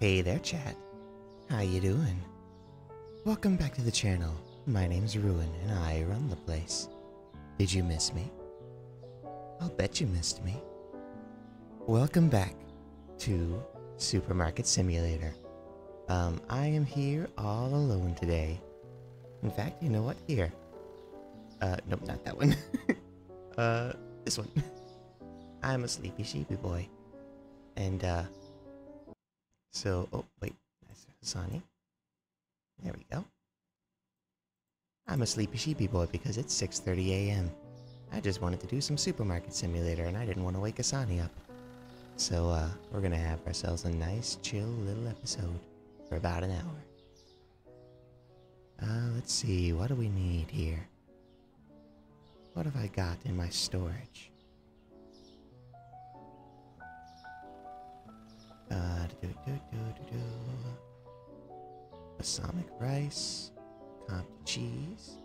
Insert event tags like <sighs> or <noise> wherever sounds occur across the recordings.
Hey there, chat. How you doing? Welcome back to the channel. My name's Ruin, and I run the place. Did you miss me? I'll bet you missed me. Welcome back to Supermarket Simulator. Um, I am here all alone today. In fact, you know what? Here. Uh, nope, not that one. <laughs> uh, this one. <laughs> I'm a sleepy sheepy boy. And, uh, so, oh, wait, that's Sonny. There we go. I'm a sleepy sheepy boy because it's 6.30 a.m. I just wanted to do some supermarket simulator and I didn't want to wake Asani up. So, uh, we're gonna have ourselves a nice, chill little episode for about an hour. Uh, let's see, what do we need here? What have I got in my storage? Uh, do do do do do. Balsamic rice, Compton cheese,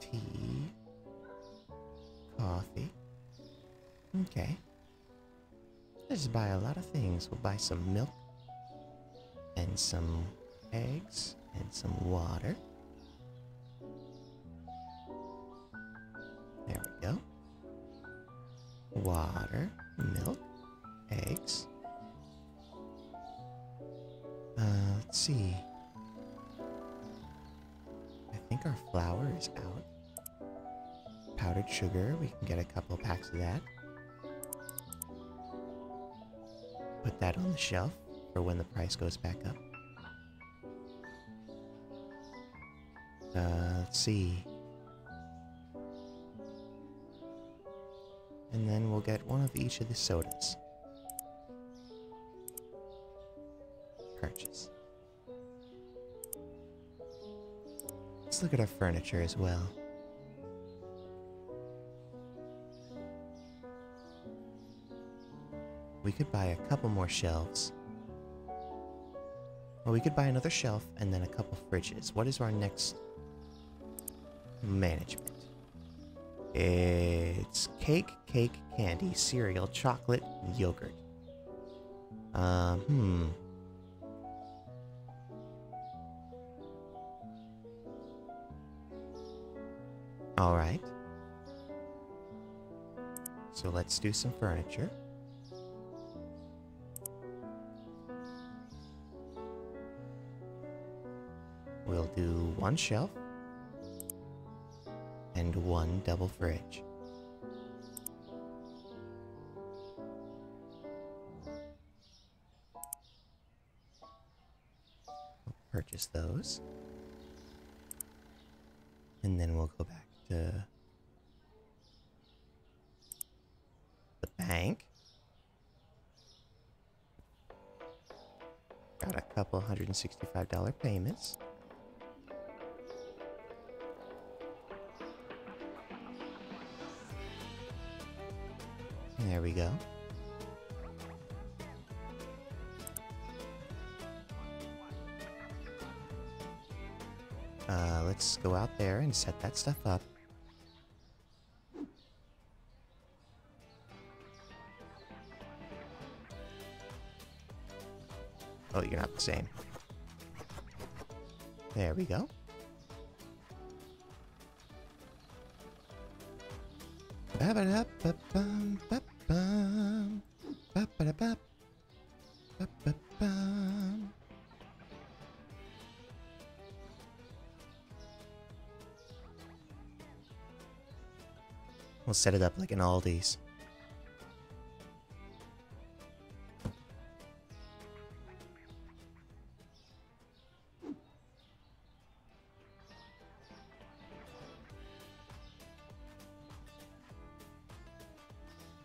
tea, coffee. Okay. Let's buy a lot of things. We'll buy some milk and some eggs and some water. There we go. Water, milk, eggs. Uh, let's see. I think our flour is out. Powdered sugar, we can get a couple packs of that. Put that on the shelf for when the price goes back up. Uh, let's see. And then we'll get one of each of the sodas. Purchase. Let's look at our furniture as well. We could buy a couple more shelves. Or we could buy another shelf and then a couple fridges. What is our next management? It's cake, cake, candy, cereal, chocolate, yogurt. Um, hmm. Alright. So let's do some furniture. We'll do one shelf and one double fridge. We'll purchase those. And then we'll go back the bank. Got a couple $165 payments. There we go. Uh, let's go out there and set that stuff up. Oh, you're not the same. There we go. We'll set it up like an Aldi's.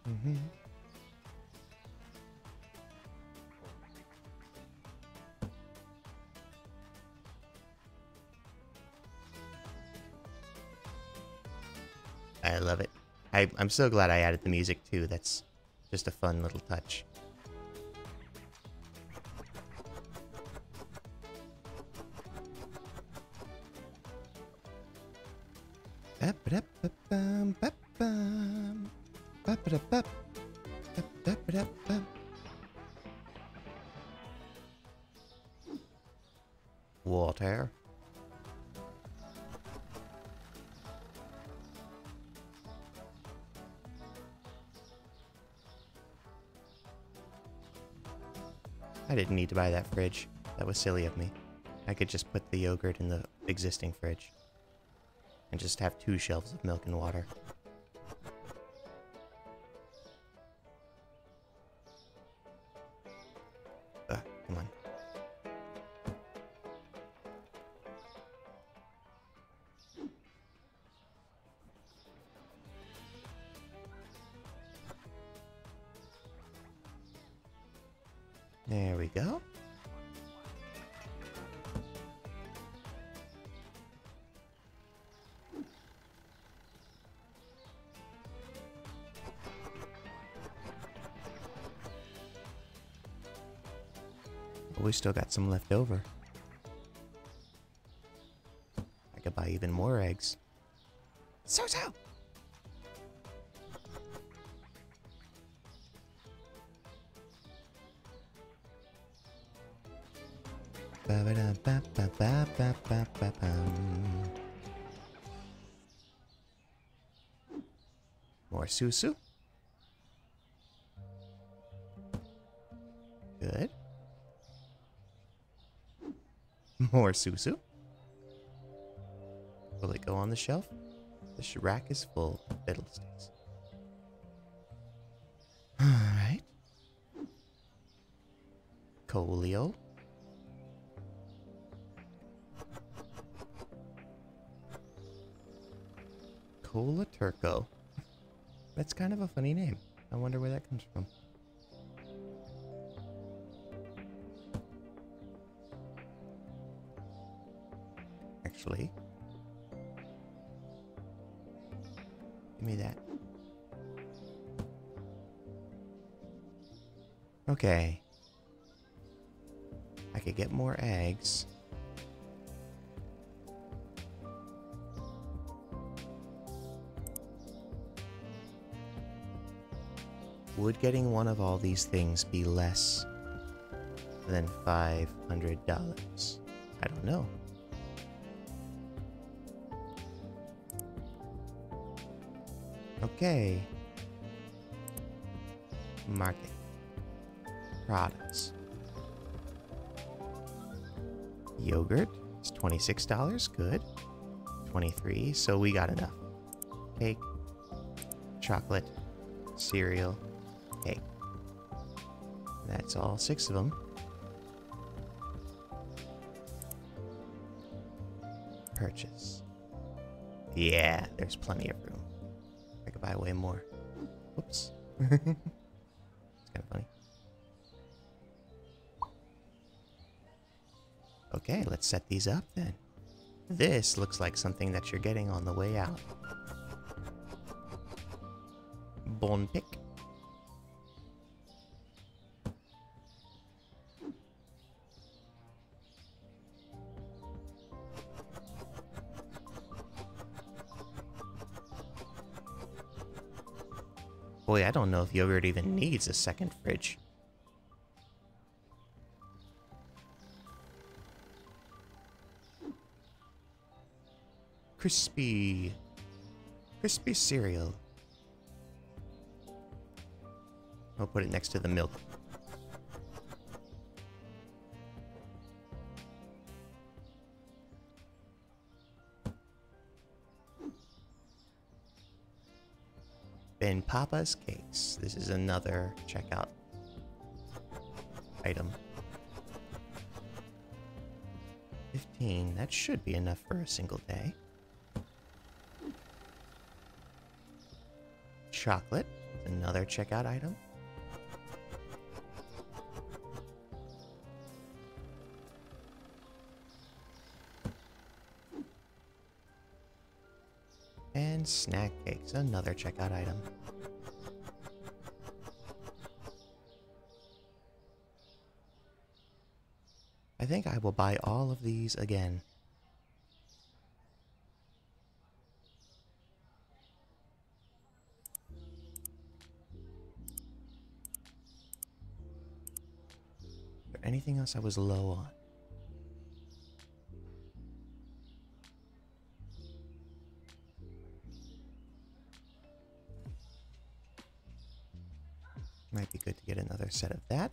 Mm-hmm. I love it. I, I'm so glad I added the music too. That's just a fun little touch. Buy that fridge. That was silly of me. I could just put the yogurt in the existing fridge. And just have two shelves of milk and water. Still got some left over. I could buy even more eggs. So so. More susu. More susu. Will it go on the shelf? The rack is full of fiddlesticks. Alright. Colio. Cola Turco. That's kind of a funny name. I wonder where that comes from. Give me that. Okay. I could get more eggs. Would getting one of all these things be less than $500? I don't know. Okay. Market. Products. Yogurt. It's $26. Good. 23 So we got enough. Cake. Chocolate. Cereal. Cake. That's all six of them. Purchase. Yeah, there's plenty of room. Buy way more. Whoops. <laughs> it's kind of funny. Okay, let's set these up then. This looks like something that you're getting on the way out. Bon pick. I don't know if yogurt even needs a second fridge. Crispy. Crispy cereal. I'll put it next to the milk. Ben Papa's Cakes. This is another checkout item. 15. That should be enough for a single day. Chocolate. Another checkout item. Cakes, another checkout item. I think I will buy all of these again. Anything else I was low on? Set of that.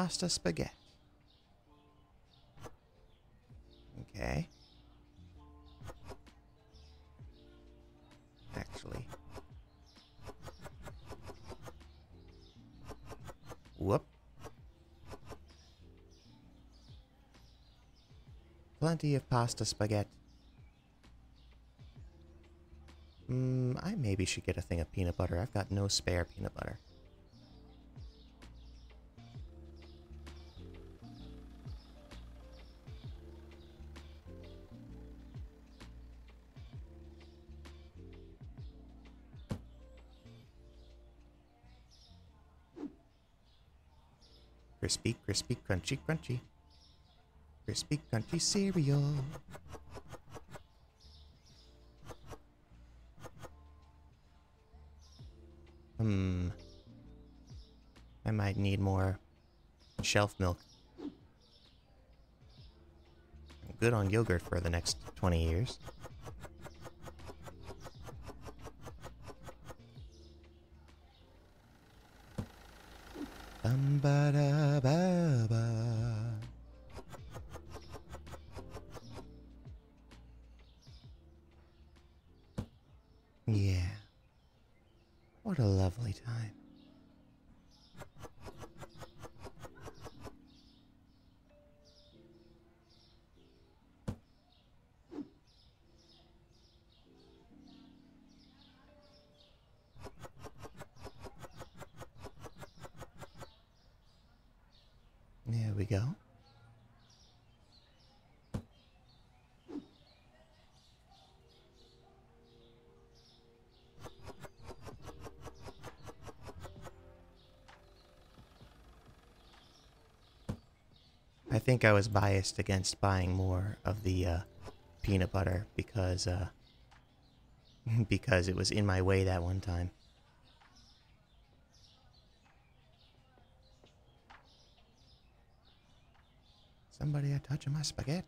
Pasta spaghetti. Okay. Actually. Whoop. Plenty of pasta spaghetti. Hmm, I maybe should get a thing of peanut butter. I've got no spare peanut butter. Crispy, crispy, crunchy, crunchy. Crispy, crunchy cereal. Hmm. I might need more shelf milk. I'm good on yogurt for the next 20 years. Bum ba da ba ba. Yeah. What a lovely time. There we go. I think I was biased against buying more of the uh, peanut butter because uh, <laughs> because it was in my way that one time. Somebody are touching my spaghetti.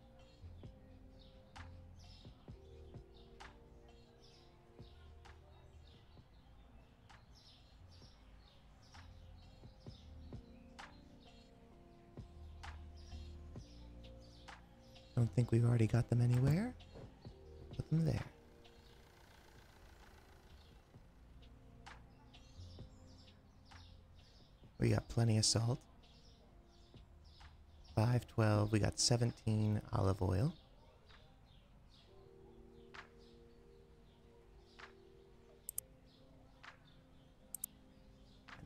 Don't think we've already got them anywhere. Put them there. We got plenty of salt. 512. We got 17 olive oil.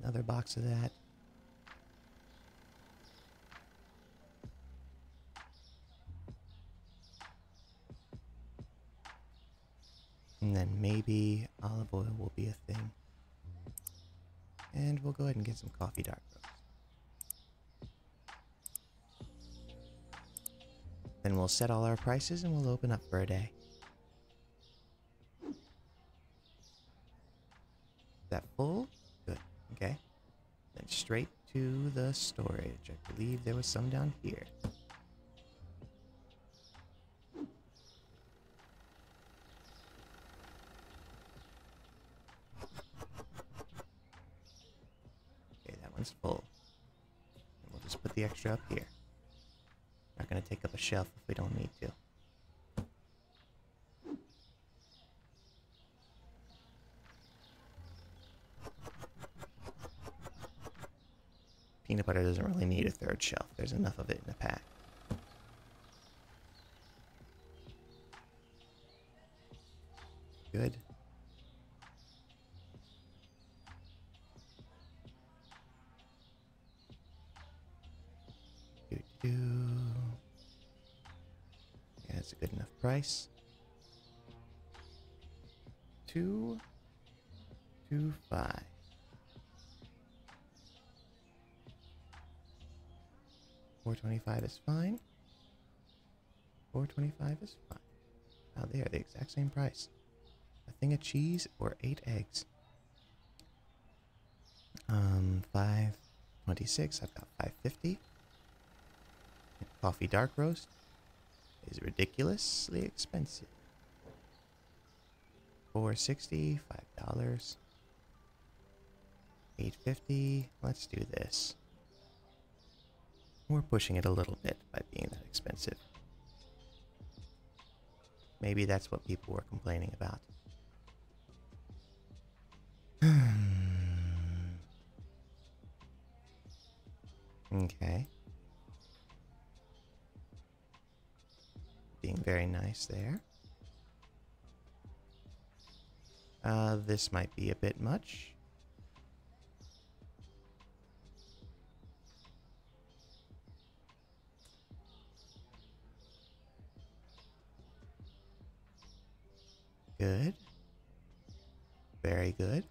Another box of that. And then maybe olive oil will be a thing. And we'll go ahead and get some coffee dark roast. Then we'll set all our prices and we'll open up for a day. Is that full? Good. Okay. Then straight to the storage. I believe there was some down here. Okay, that one's full. And we'll just put the extra up here. Not gonna take up a shelf if we don't need to. Peanut butter doesn't really need a third shelf. There's enough of it in a pack. Good. do. Yeah, that's price. Two, two, five. Four twenty-five is fine. Four twenty-five is fine. Now they are the exact same price. A thing of cheese or eight eggs. Um, five twenty-six. I've got five fifty. Coffee dark roast is ridiculously expensive. Four sixty, five dollars. Eight fifty. Let's do this. We're pushing it a little bit by being that expensive. Maybe that's what people were complaining about. <sighs> okay. Being very nice there. Uh, this might be a bit much. Good. Very good.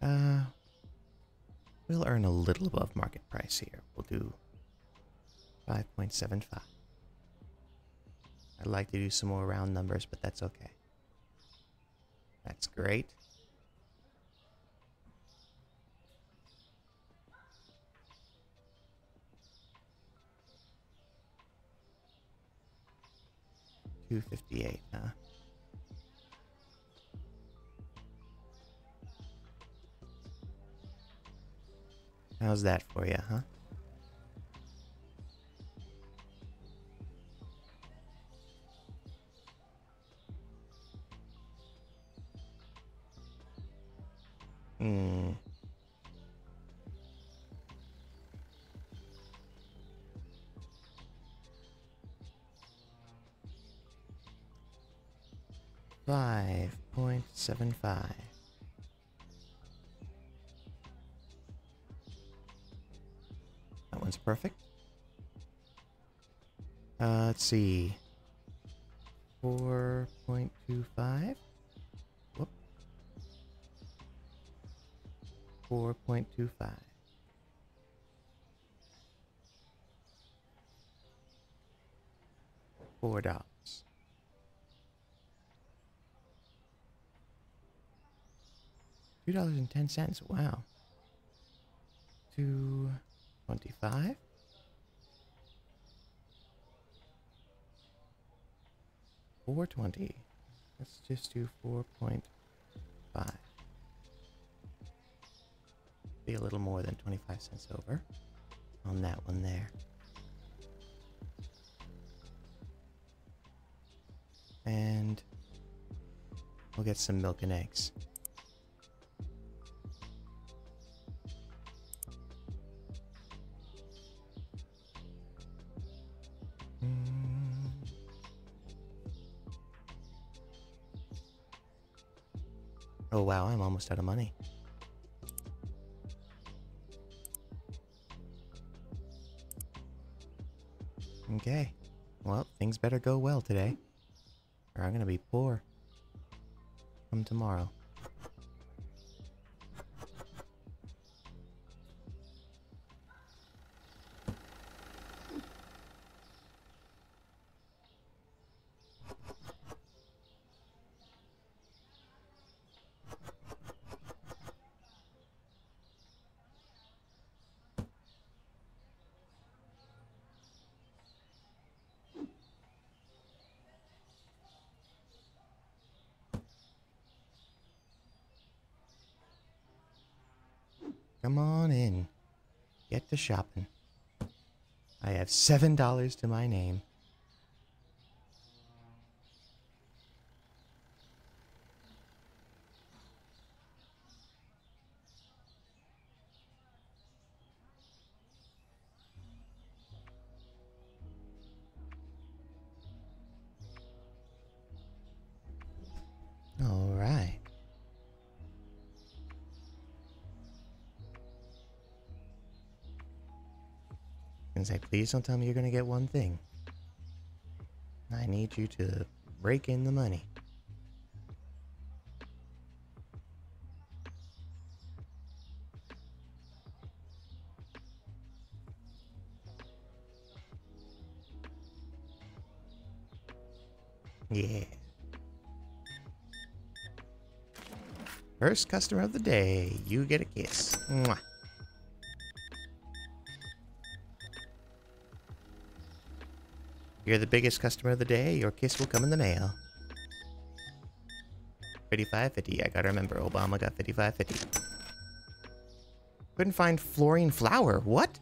Uh, we'll earn a little above market price here. We'll do 5.75. I'd like to do some more round numbers, but that's okay. That's great. Two fifty eight, huh? How's that for you, huh? Hmm. Five point seven five. That one's perfect. Uh, let's see. 4.25. 4.25. Four dollars. Two dollars and ten cents. Wow. Two twenty-five. Four twenty. Let's just do four point five. Be a little more than twenty-five cents over on that one there. And we'll get some milk and eggs. Mm. Oh wow, I'm almost out of money. Okay. Well, things better go well today. Or I'm gonna be poor. Come tomorrow. Come on in. Get to shopping. I have seven dollars to my name. And say, please don't tell me you're gonna get one thing. I need you to break in the money. Yeah. First customer of the day, you get a kiss. Mwah. You're the biggest customer of the day, your kiss will come in the mail. 5550, I gotta remember, Obama got 5550. Couldn't find fluorine flour, what?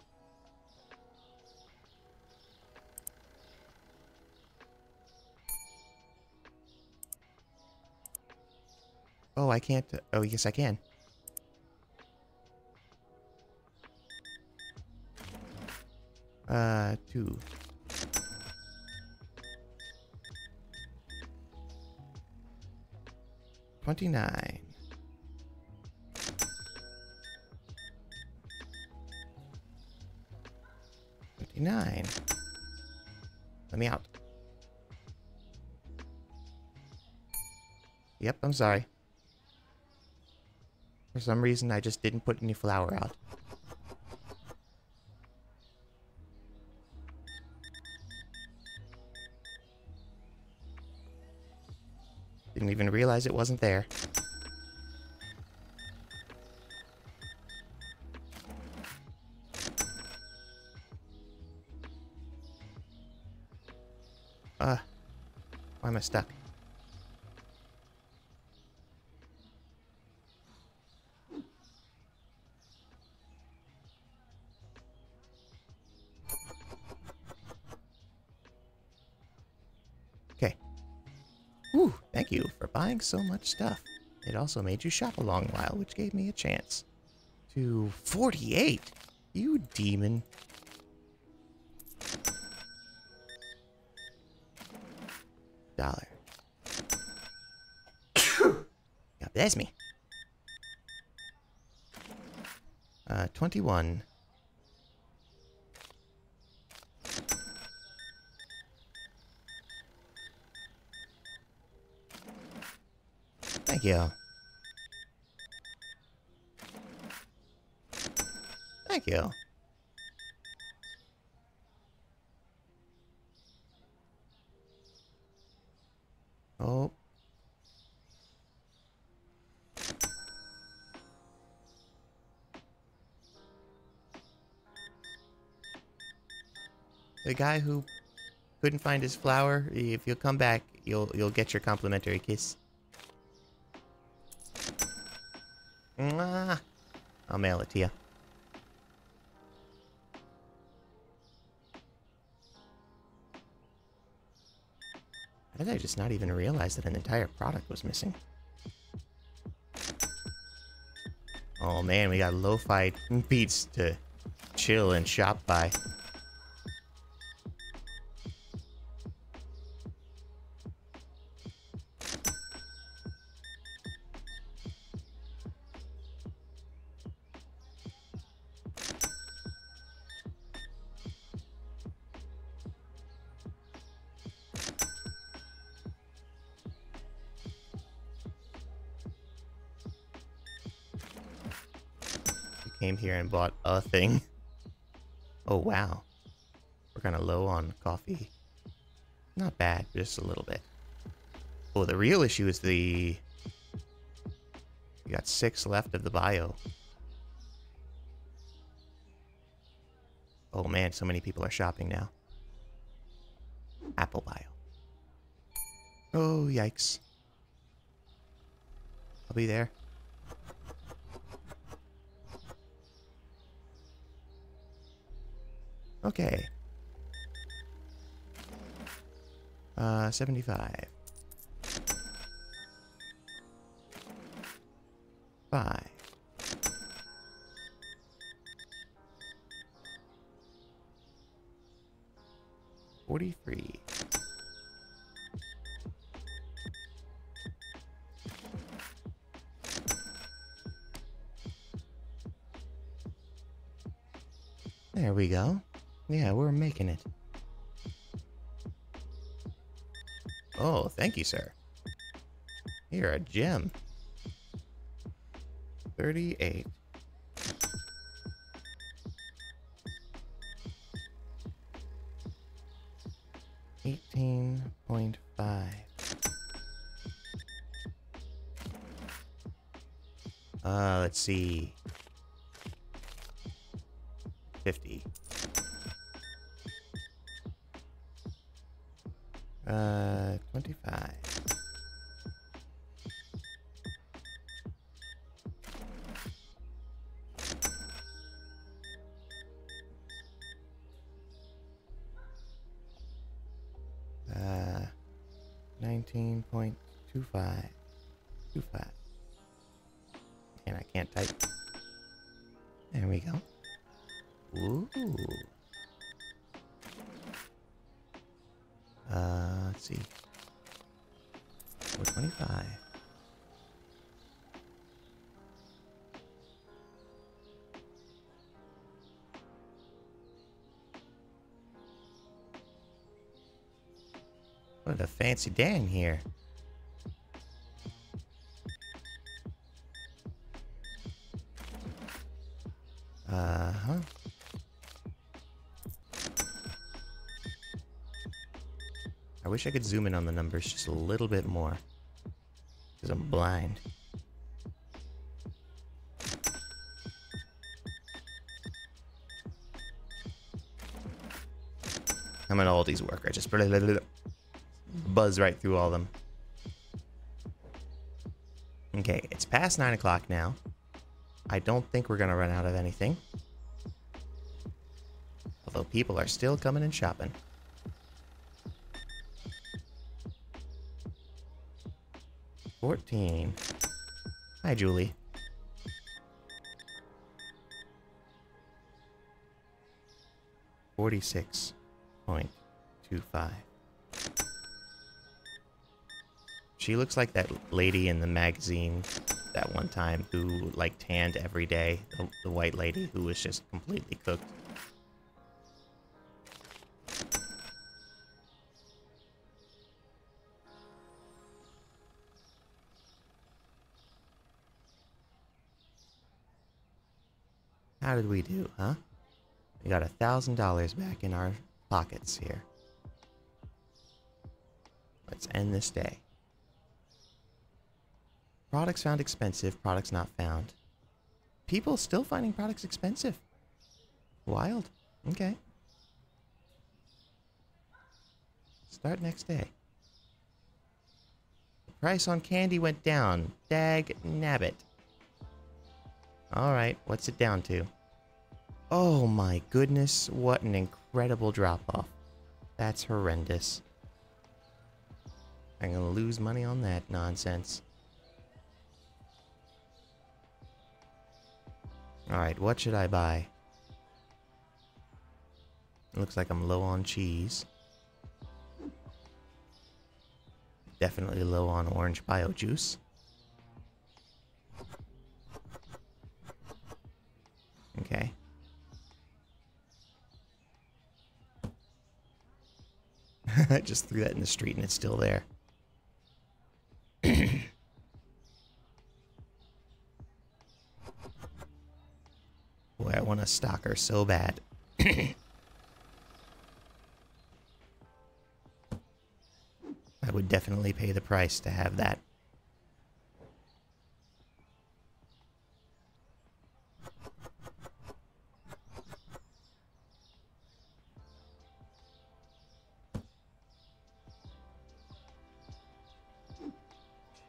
Oh, I can't. Oh, yes, I can. Uh, two. Twenty-nine. Twenty-nine. Let me out. Yep, I'm sorry. For some reason, I just didn't put any flour out. Even realize it wasn't there. Uh, why am I stuck? Buying so much stuff. It also made you shop a long while, which gave me a chance. To 48? You demon. Dollar. <coughs> Bless me. Uh, 21. You. Thank you. Oh. The guy who couldn't find his flower, if you'll come back, you'll you'll get your complimentary kiss. Mwah. I'll mail it to you. How did I just not even realize that an entire product was missing? Oh man, we got lo-fi beats to chill and shop by. And bought a thing. Oh wow. We're kind of low on coffee. Not bad, just a little bit. Oh, the real issue is the... We got six left of the bio. Oh man, so many people are shopping now. Apple bio. Oh, yikes. I'll be there. Okay. Uh, 75. Five. Forty-three. There we go. Yeah, we're making it. Oh, thank you, sir. You're a gem. 38. Eighteen point five. Uh, let's see. Fancy day in here. Uh huh. I wish I could zoom in on the numbers just a little bit more. Because I'm blind. I'm an Aldi's worker. I just buzz right through all of them. Okay, it's past 9 o'clock now. I don't think we're going to run out of anything. Although people are still coming and shopping. Fourteen. Hi, Julie. Forty-six point two five. She looks like that lady in the magazine that one time who like tanned every day. The, the white lady who was just completely cooked. How did we do, huh? We got a thousand dollars back in our pockets here. Let's end this day. Products found expensive, products not found. People still finding products expensive. Wild. Okay. Start next day. Price on candy went down. Dag nabbit. Alright, what's it down to? Oh my goodness, what an incredible drop off. That's horrendous. I'm gonna lose money on that nonsense. Alright, what should I buy? Looks like I'm low on cheese. Definitely low on orange bio juice. Okay. <laughs> I just threw that in the street and it's still there. <clears throat> Boy, I want to a stalker so bad. <coughs> I would definitely pay the price to have that.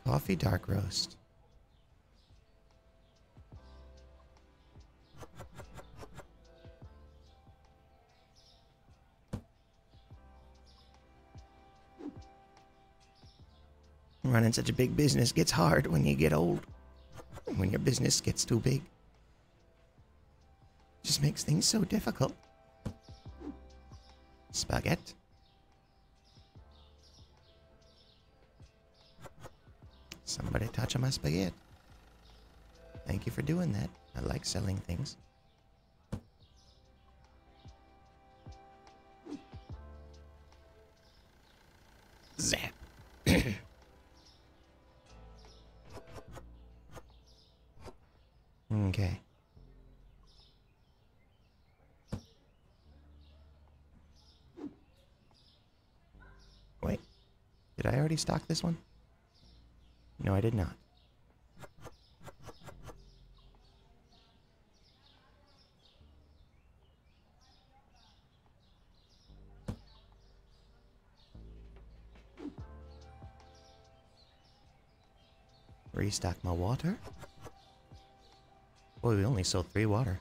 Coffee dark roast. Running such a big business gets hard when you get old. When your business gets too big. Just makes things so difficult. Spaghetti. Somebody touching my spaghetti. Thank you for doing that. I like selling things. Already stock this one? No, I did not. Restock my water. Boy, we only sold three water.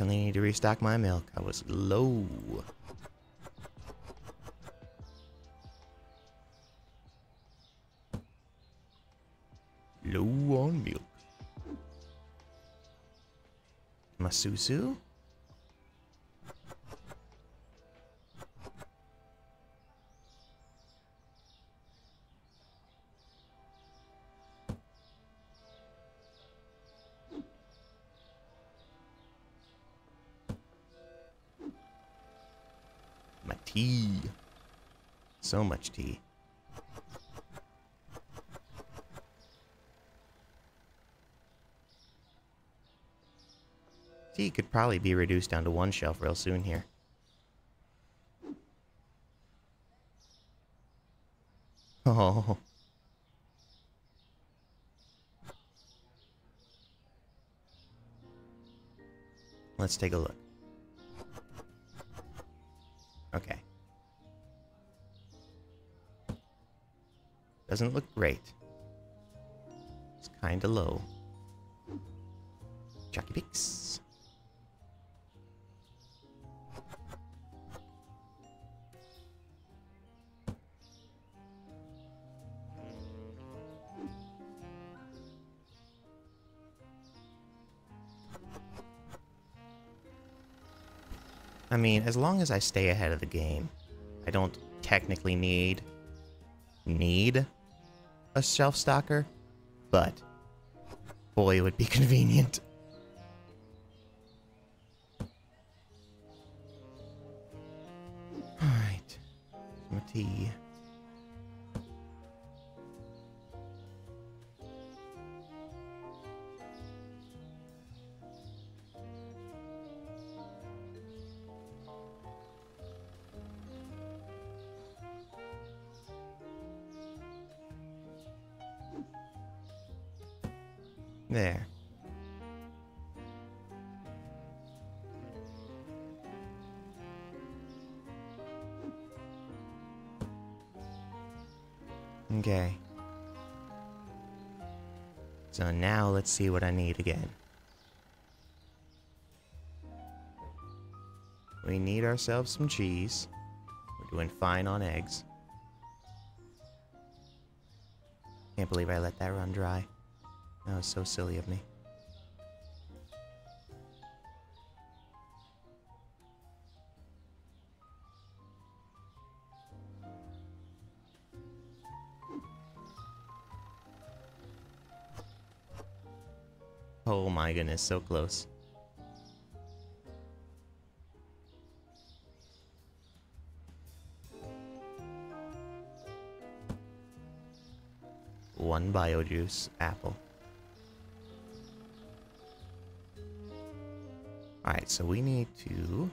Definitely need to restock my milk. I was low. Low on milk. Masusu? Much tea. Tea could probably be reduced down to one shelf real soon here. Oh. Let's take a look. Great. It's kinda low. Chucky Picks. I mean, as long as I stay ahead of the game, I don't technically need need a shelf stocker, but boy, it would be convenient. So now let's see what I need again. We need ourselves some cheese. We're doing fine on eggs. Can't believe I let that run dry. That was so silly of me. My goodness, so close. One bio juice apple. Alright, so we need to...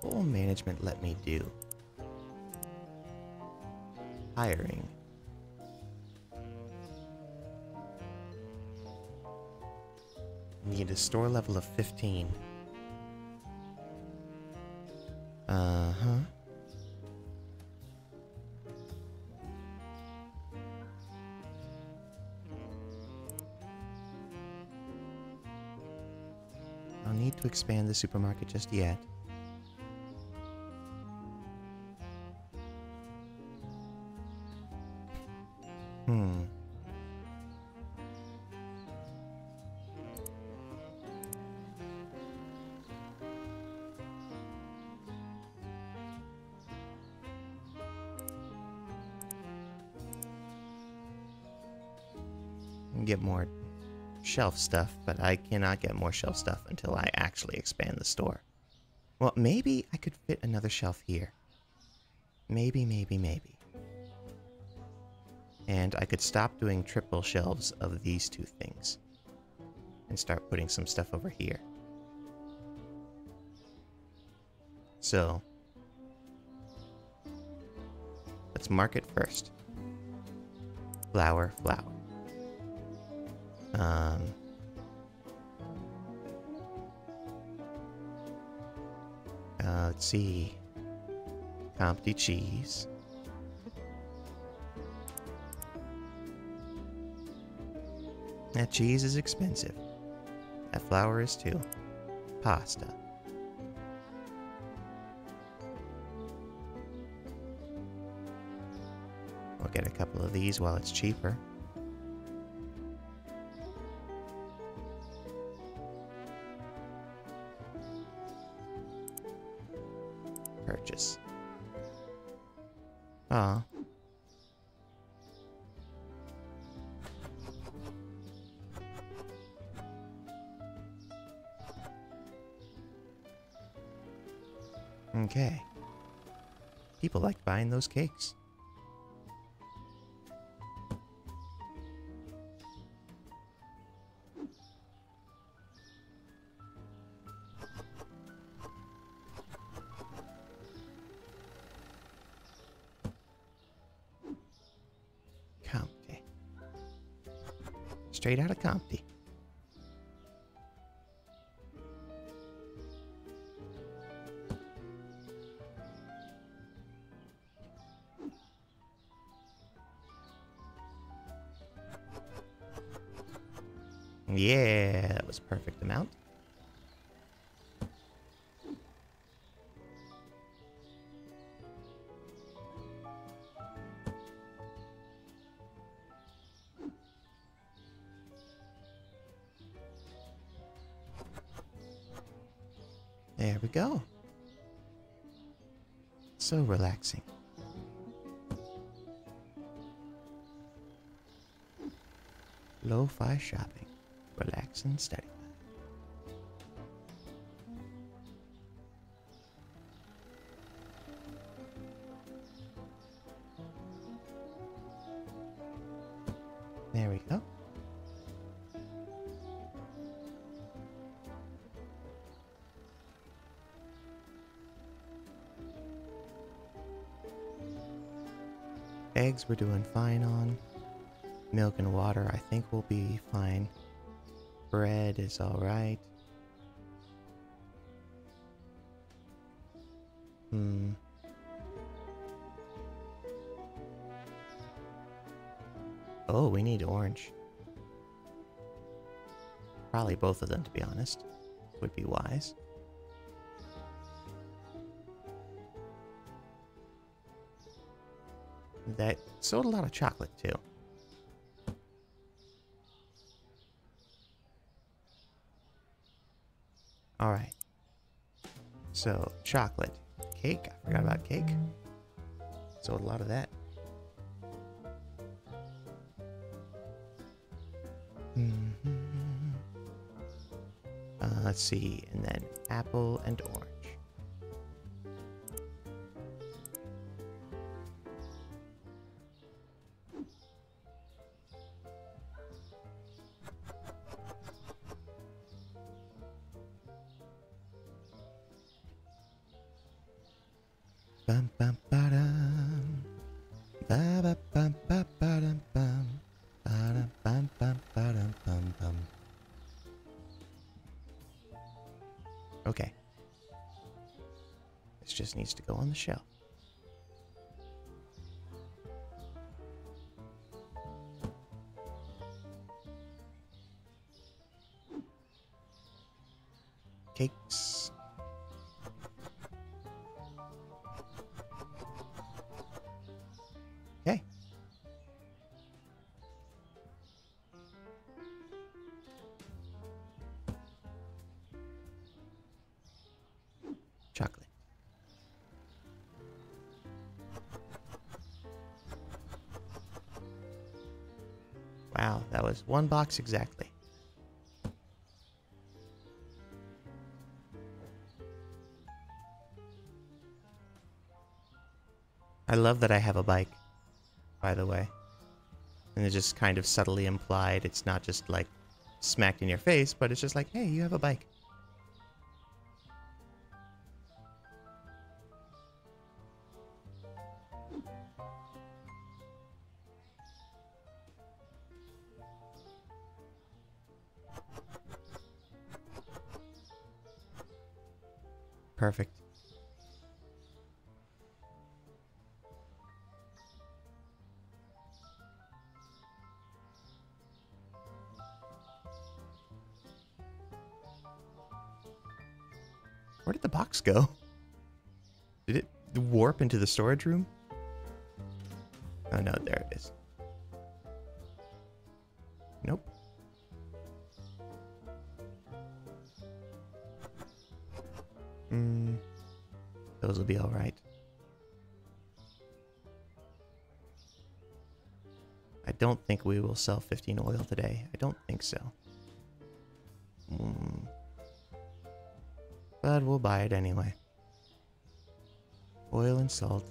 What will management let me do? Hiring. Need a store level of 15. Uh-huh. No need to expand the supermarket just yet. Shelf stuff, but I cannot get more shelf stuff until I actually expand the store. Well, maybe I could fit another shelf here. Maybe, maybe, maybe. And I could stop doing triple shelves of these two things and start putting some stuff over here. So, let's mark it first. Flour, flour. Um, uh, let's see. Compty cheese. That cheese is expensive. That flour is too. Pasta. We'll get a couple of these while it's cheaper. Those cakes. Straight out of Compty. Relaxing. Lo-fi shopping. Relax and steady. There we go. Eggs we're doing fine on. Milk and water I think will be fine. Bread is alright. Hmm. Oh, we need orange. Probably both of them, to be honest. Would be wise. That sold a lot of chocolate, too. All right. So, chocolate. Cake. I forgot about cake. Sold a lot of that. Mhm. Uh, let's see. And then apple and orange. The shelf. That was one box exactly. I love that I have a bike, by the way. And it's just kind of subtly implied. It's not just like smacked in your face, but it's just like, hey, you have a bike. Perfect. Where did the box go? Did it warp into the storage room? Oh no, there it is. Will sell 15 oil today. I don't think so. Mm. But we'll buy it anyway. Oil and salt.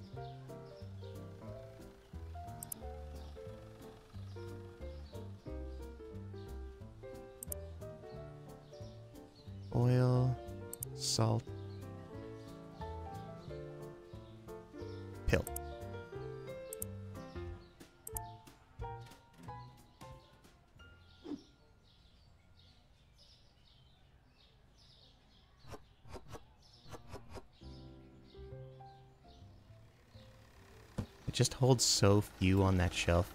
So few on that shelf.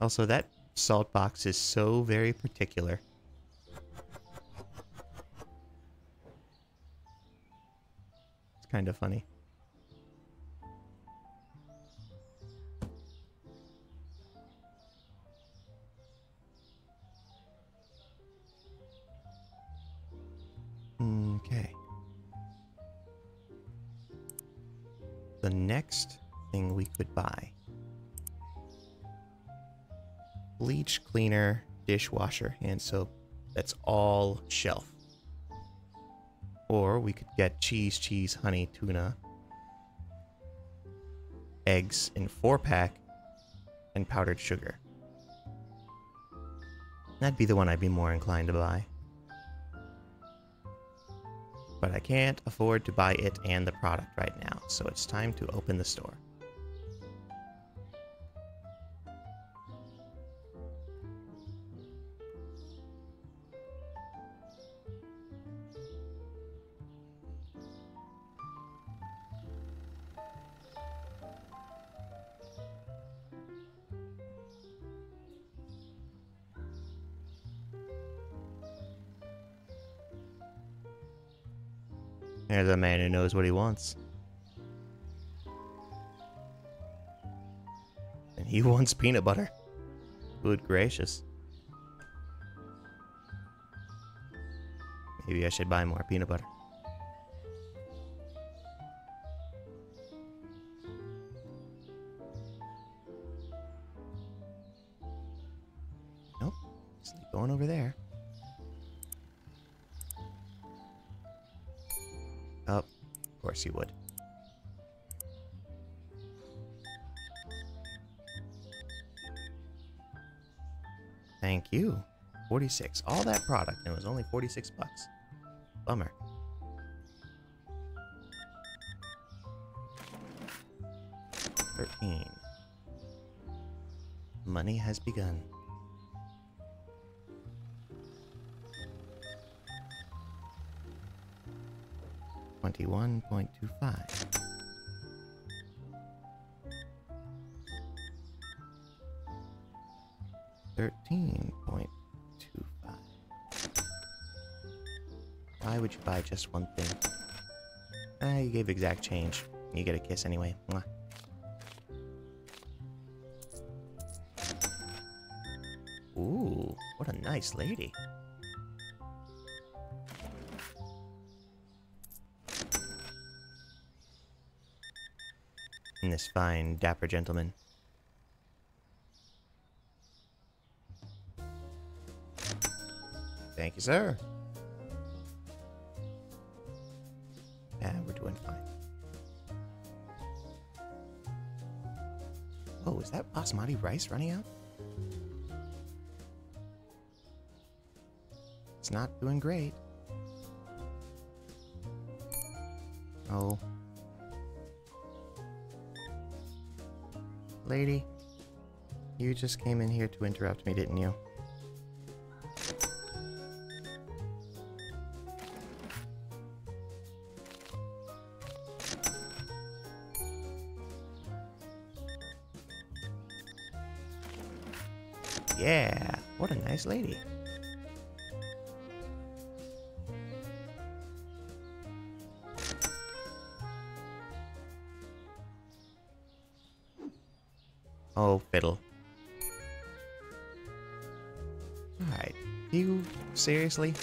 Also, that salt box is so very particular. It's kind of funny. Buy bleach cleaner, dishwasher, hand soap. That's all shelf. Or we could get cheese, cheese, honey, tuna, eggs in four pack, and powdered sugar. That'd be the one I'd be more inclined to buy. But I can't afford to buy it and the product right now, so it's time to open the store. Knows what he wants. And he <laughs> wants peanut butter. Good gracious. Maybe I should buy more peanut butter. All that product, and it was only 46 bucks. Bummer. Thirteen. Money has begun. Twenty-one point two five. Thirteen would you buy just one thing? Ah, you gave exact change. You get a kiss anyway. Mwah. Ooh, what a nice lady. And this fine, dapper gentleman. Thank you, sir. Is that basmati rice running out? It's not doing great. Oh. Lady, you just came in here to interrupt me, didn't you? Nice lady. Oh, fiddle. Alright, you seriously?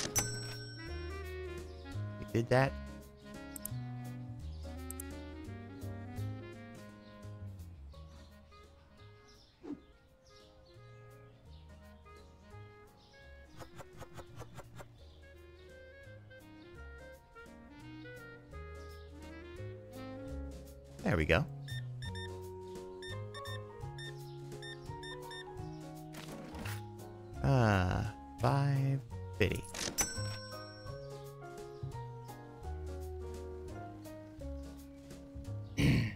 You did that? 550. <clears throat>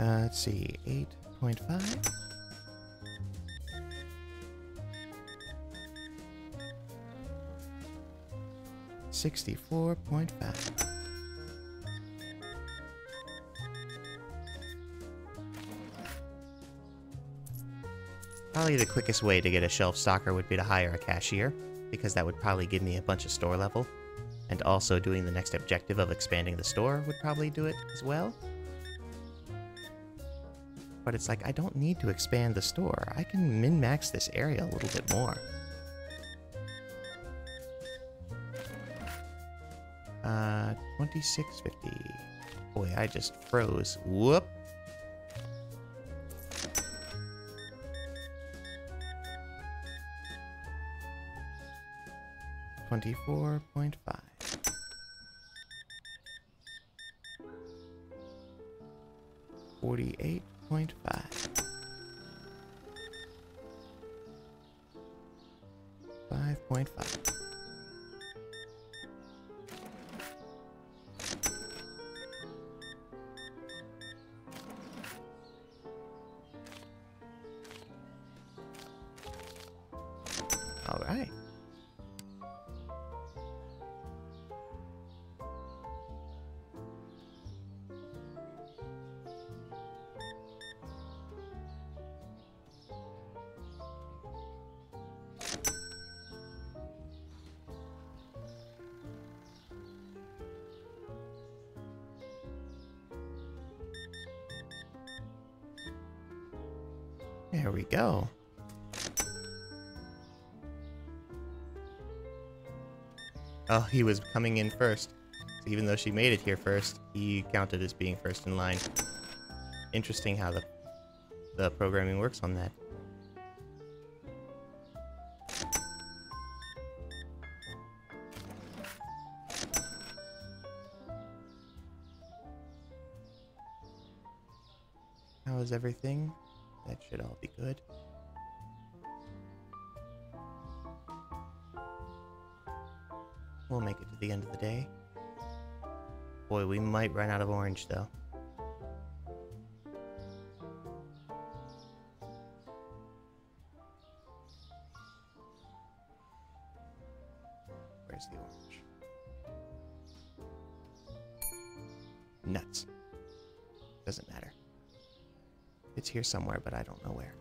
Uh, let's see, 8.5. Sixty-four point five. Probably the quickest way to get a shelf stocker would be to hire a cashier, because that would probably give me a bunch of store level. And also doing the next objective of expanding the store would probably do it as well. But it's like, I don't need to expand the store. I can min-max this area a little bit more. Uh, 2650. Boy, I just froze. Whoop. 24.5. Oh, he was coming in first. So even though she made it here first, he counted as being first in line. Interesting how the the programming works on that. How is everything? That should all be good. We'll make it to the end of the day. Boy, we might run out of orange, though. Where's the orange? Nuts. Doesn't matter. It's here somewhere, but I don't know where.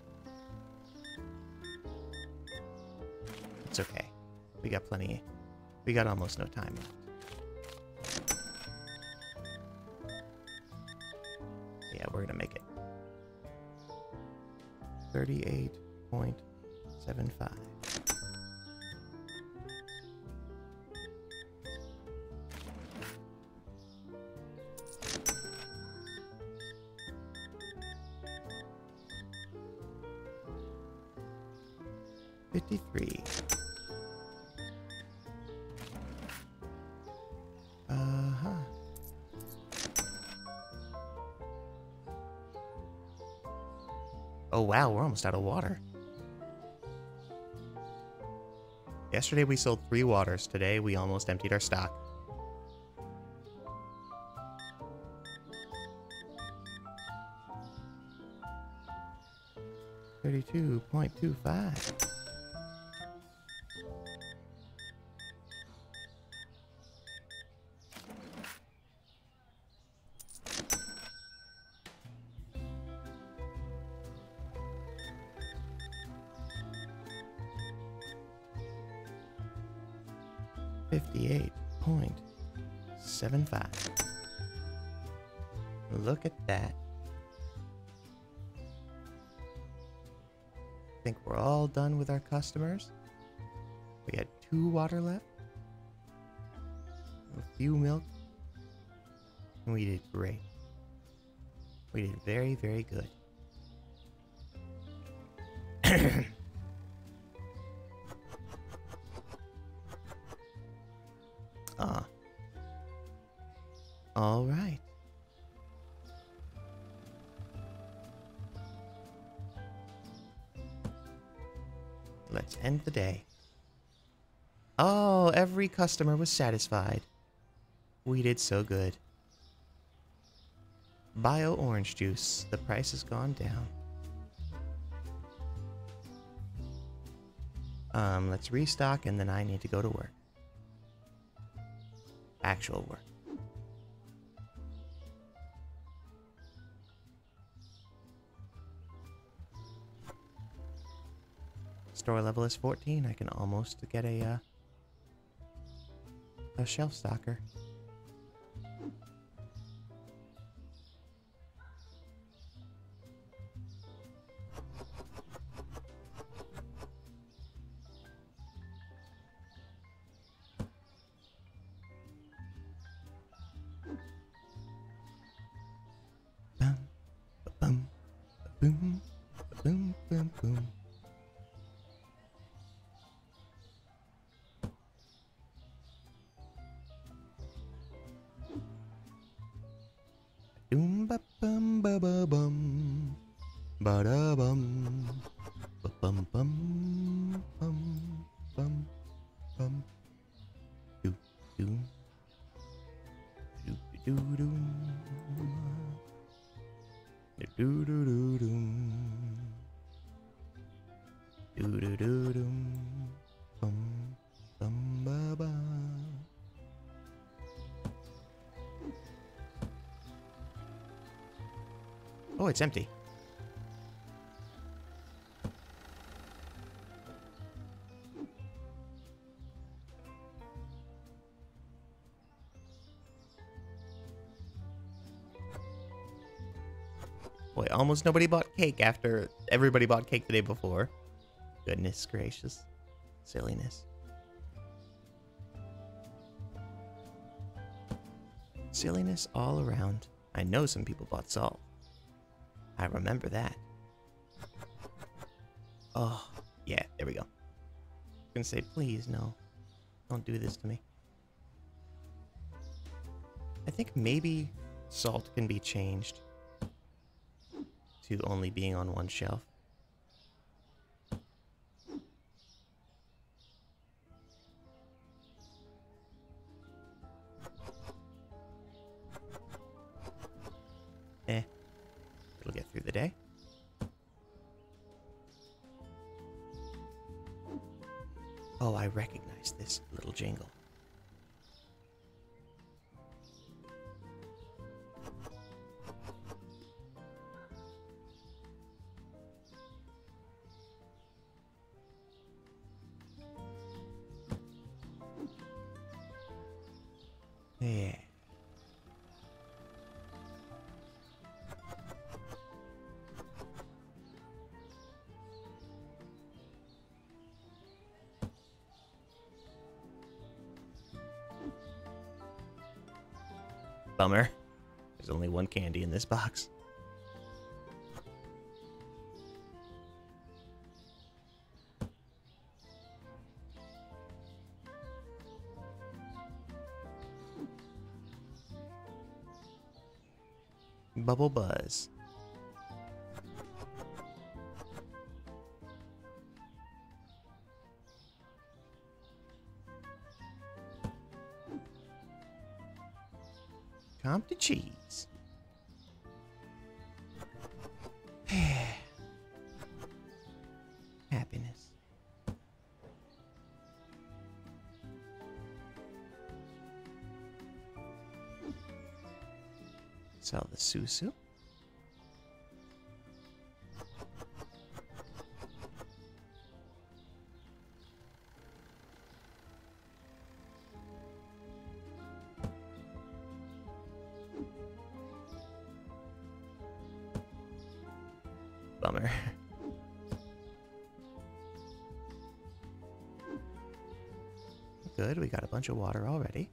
It's okay. We got plenty. We got almost no time left. Yeah, we're gonna make it. 38.75. almost out of water. Yesterday we sold three waters. Today we almost emptied our stock. Thirty-two point two five. Look at that. I think we're all done with our customers. We had two water left, a few milk, and we did great. We did very, very good. <coughs> Ah. All right. The day. Oh, every customer was satisfied. We did so good. Bio orange juice. The price has gone down. Um, let's restock and then I need to go to work. Actual work. Store level is 14. I can almost get a uh, a shelf stocker. Oh, it's empty. Boy, almost nobody bought cake after everybody bought cake the day before. Goodness gracious. Silliness. Silliness all around. I know some people bought salt. I remember that. Oh, yeah, there we go. I'm gonna say, please, no. Don't do this to me. I think maybe salt can be changed to only being on one shelf. Bummer. There's only one candy in this box. Bubble Buzz. Sell the Susu. Bummer. <laughs> Good, we got a bunch of water already.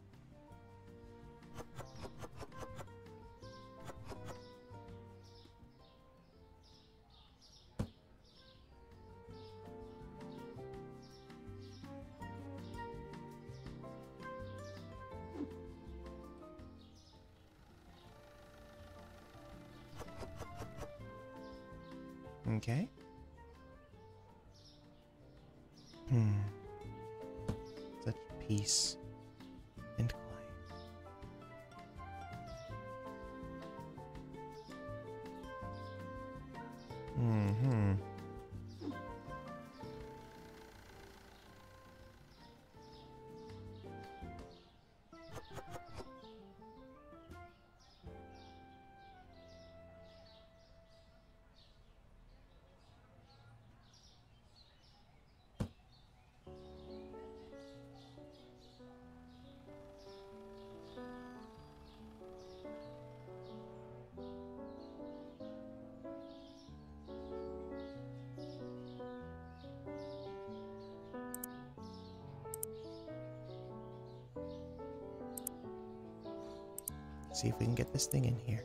See if we can get this thing in here.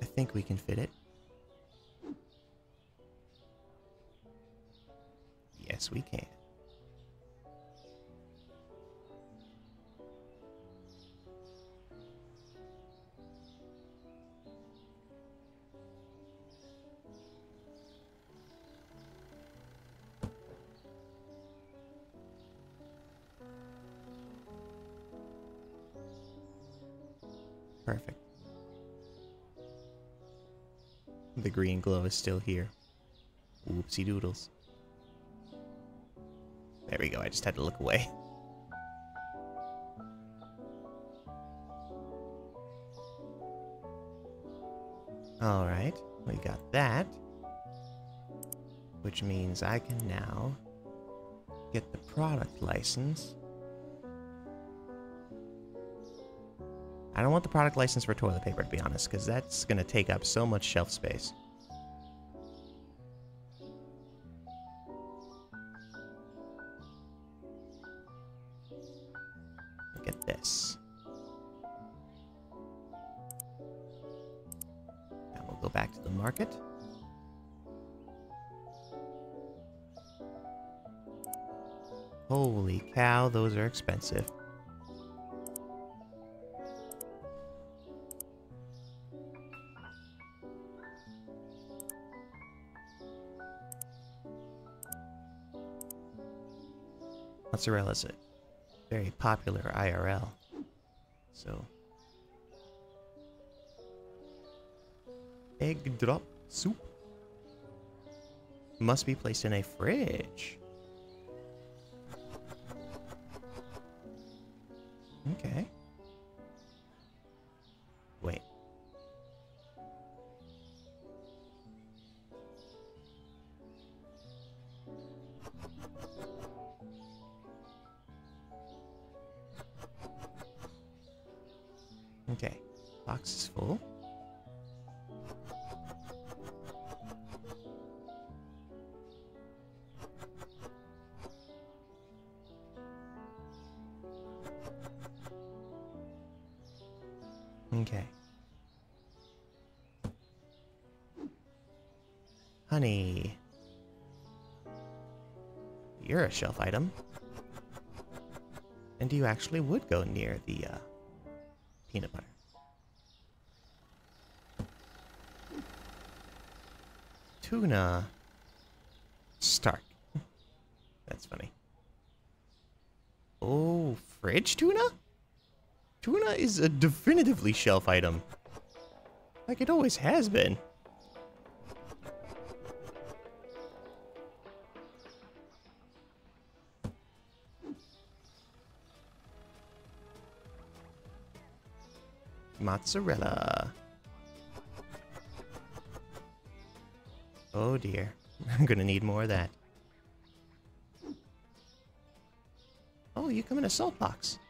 I think we can fit it. Perfect. The green glow is still here. Whoopsie doodles. There we go, I just had to look away. <laughs> Alright, we got that. Which means I can now get the product license. I don't want the product license for toilet paper, to be honest, because that's going to take up so much shelf space. Look at this. Now we'll go back to the market. Holy cow, those are expensive. Mozzarella is a very popular IRL. So, egg drop soup must be placed in a fridge. Honey. You're a shelf item. And you actually would go near the uh, peanut butter. Tuna. Stark. That's funny. Oh, fridge tuna? Tuna is a definitively shelf item. Like it always has been. Mozzarella. Oh dear. <laughs> I'm gonna need more of that. Oh, you come in a salt box.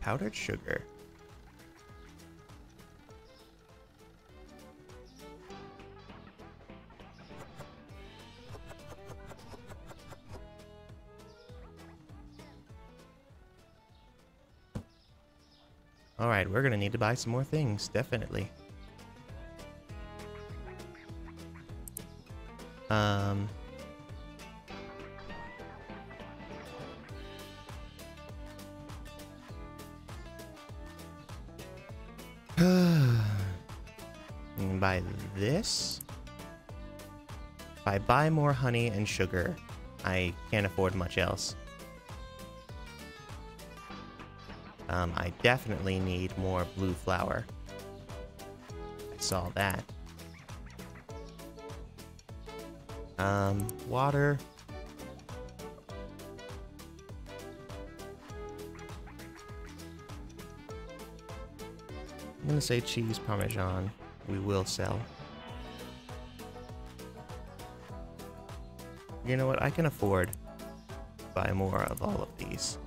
Powdered sugar. Alright, we're gonna need to buy some more things, definitely. Um... <sighs> buy this. If I buy more honey and sugar, I can't afford much else. Um, I definitely need more blue flour. I saw that. Um, water. I'm gonna say cheese parmesan. We will sell. You know what? I can afford buy more of all of these.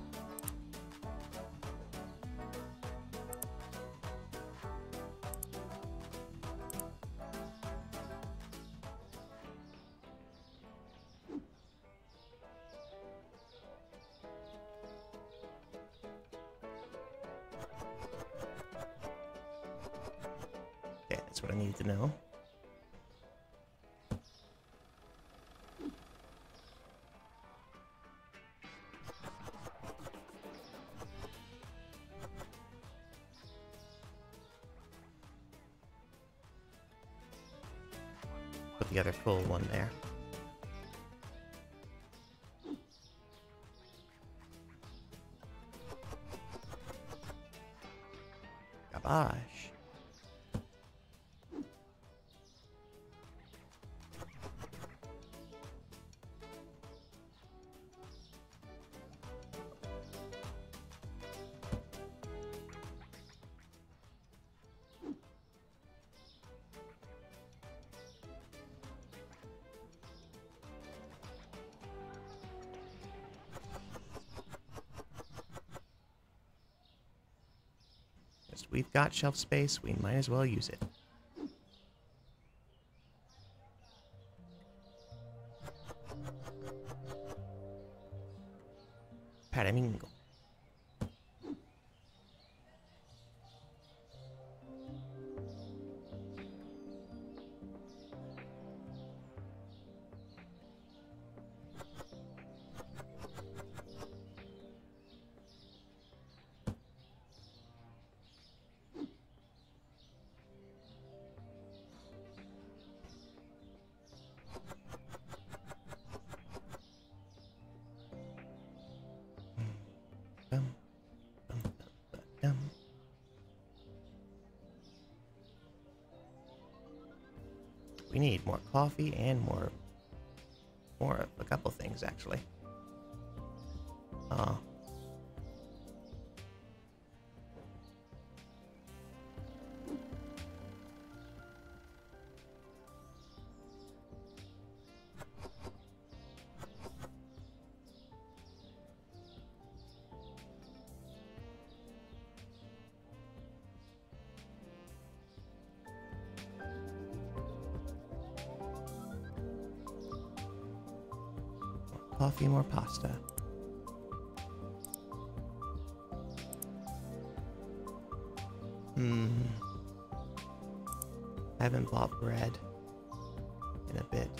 We've got shelf space, we might as well use it. Coffee and more, more a couple things actually. Uh, more pasta. Hmm. I haven't bought bread in a bit.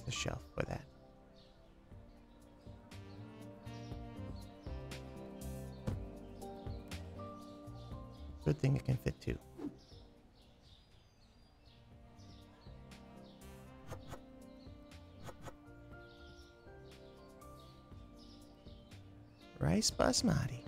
The shelf for that? Good thing it can fit two. Rice basmati.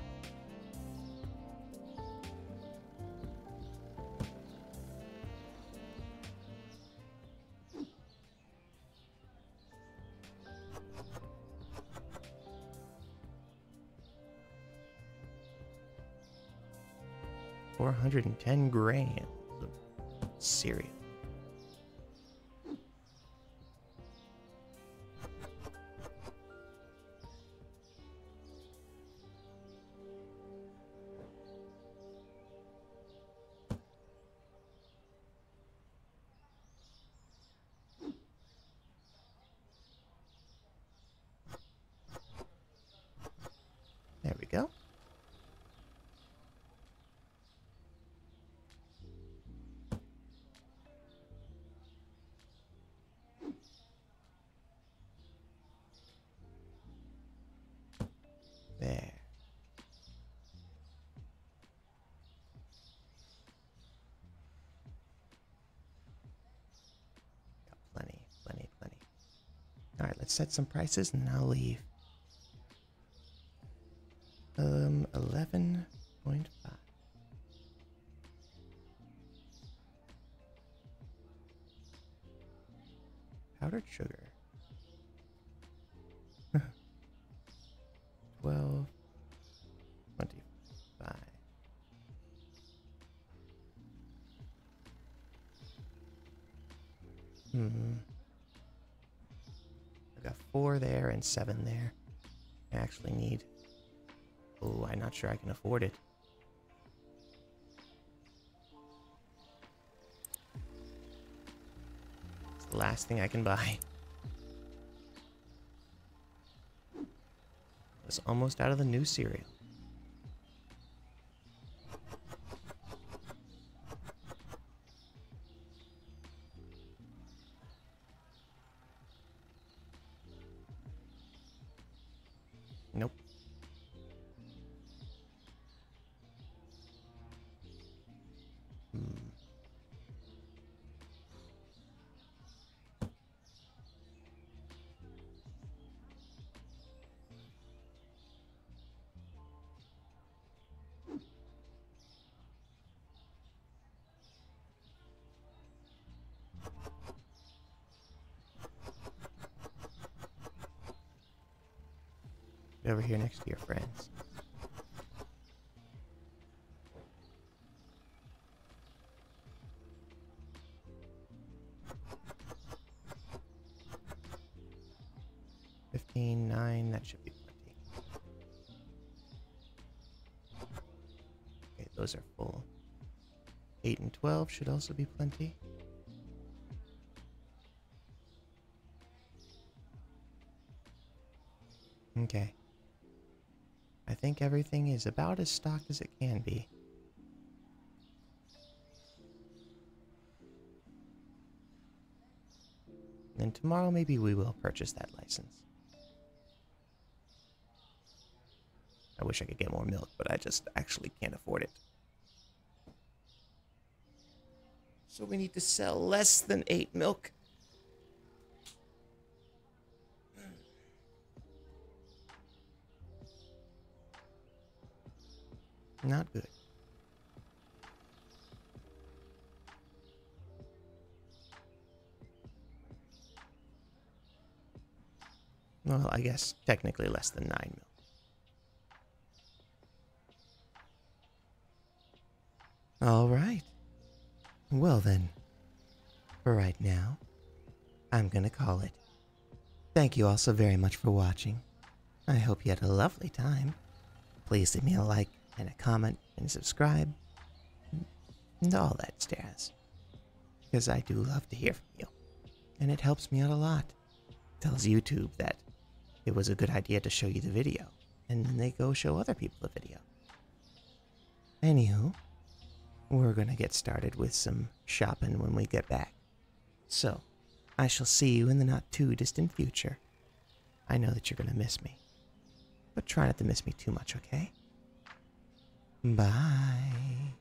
Four hundred and ten grams of cereal. Let's set some prices and I'll leave. Four there and seven there. I actually need Oh, I'm not sure I can afford it. It's the last thing I can buy. I was almost out of the new cereal. Over here next to your friends. Fifteen, nine, that should be plenty. Okay, those are full. Eight and twelve should also be plenty. Everything is about as stocked as it can be. And tomorrow maybe we will purchase that license. I wish I could get more milk, but I just actually can't afford it. So we need to sell less than eight milk. Not good. Well, I guess technically less than 9 mil. All right. Well, then, for right now, I'm gonna call it. Thank you all so very much for watching. I hope you had a lovely time. Please leave me a like and a comment and subscribe and all that jazz. Because I do love to hear from you. And it helps me out a lot. tells YouTube that it was a good idea to show you the video. And then they go show other people the video. Anywho, we're gonna get started with some shopping when we get back. So, I shall see you in the not too distant future. I know that you're gonna miss me. But try not to miss me too much, okay? Bye.